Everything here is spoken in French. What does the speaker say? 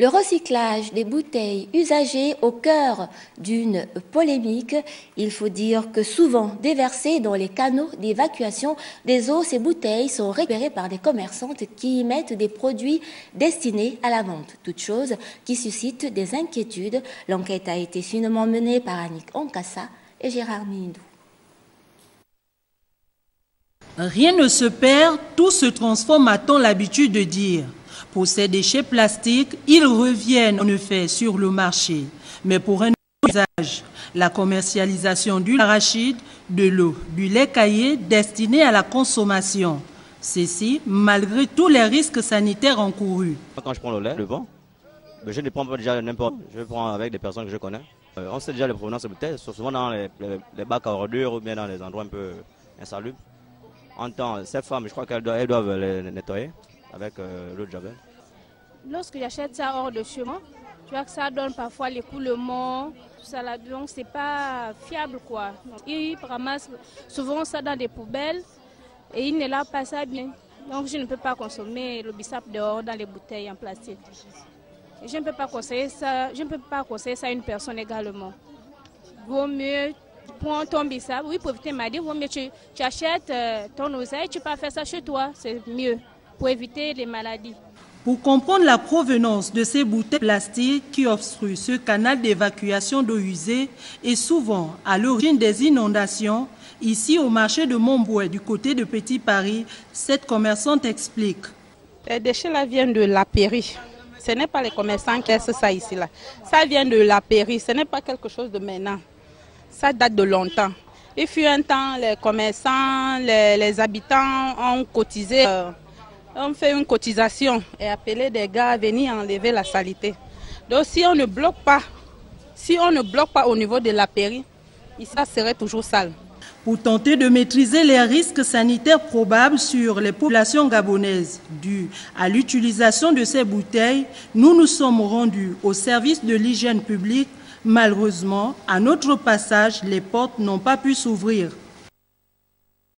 Le recyclage des bouteilles usagées au cœur d'une polémique. Il faut dire que souvent déversées dans les canaux d'évacuation des eaux, ces bouteilles sont récupérées par des commerçantes qui y mettent des produits destinés à la vente. Toute chose qui suscite des inquiétudes. L'enquête a été finement menée par Annick Onkassa et Gérard Mindou. Rien ne se perd, tout se transforme, a-t-on l'habitude de dire. Pour ces déchets plastiques, ils reviennent en effet sur le marché, mais pour un usage, la commercialisation du arachide, de l'eau, du lait caillé destiné à la consommation. Ceci, malgré tous les risques sanitaires encourus. Quand je prends le lait, le vent, je ne prends pas déjà n'importe. Je prends avec des personnes que je connais. Euh, on sait déjà les provenances de bouteilles, souvent dans les, bacs à ordures ou bien dans les endroits un peu insalubres. En temps, ces femmes, je crois qu'elles doivent, les nettoyer avec euh, de javel. Lorsque j'achète ça hors de chez moi, tu vois que ça donne parfois l'écoulement, ça là, donc c'est pas fiable quoi. ils ramassent souvent ça dans des poubelles et ils ne lavent pas ça bien. Donc je ne peux pas consommer le bissap dehors dans les bouteilles en plastique. je ne peux pas conseiller ça, je ne peux pas conseiller ça à une personne également. Vaut mieux prends ton bissap, oui pour éviter ma vaut mieux tu, tu achètes euh, ton oseille, tu peux faire ça chez toi, c'est mieux pour éviter les maladies. Pour comprendre la provenance de ces bouteilles plastiques qui obstruent ce canal d'évacuation d'eau usée et souvent à l'origine des inondations, ici au marché de Montbouet du côté de Petit Paris, cette commerçante explique. Les déchets là viennent de la pairie. Ce n'est pas les commerçants qui laissent ça ici. Là. Ça vient de la pairie, ce n'est pas quelque chose de maintenant. Ça date de longtemps. Il fut un temps, les commerçants, les, habitants ont cotisé. Euh, on fait une cotisation et appeler des gars à venir enlever la saleté. Donc si on ne bloque pas, si on ne bloque pas au niveau de la pairie, ça serait toujours sale. Pour tenter de maîtriser les risques sanitaires probables sur les populations gabonaises dus à l'utilisation de ces bouteilles, nous nous sommes rendus au service de l'hygiène publique. Malheureusement, à notre passage, les portes n'ont pas pu s'ouvrir.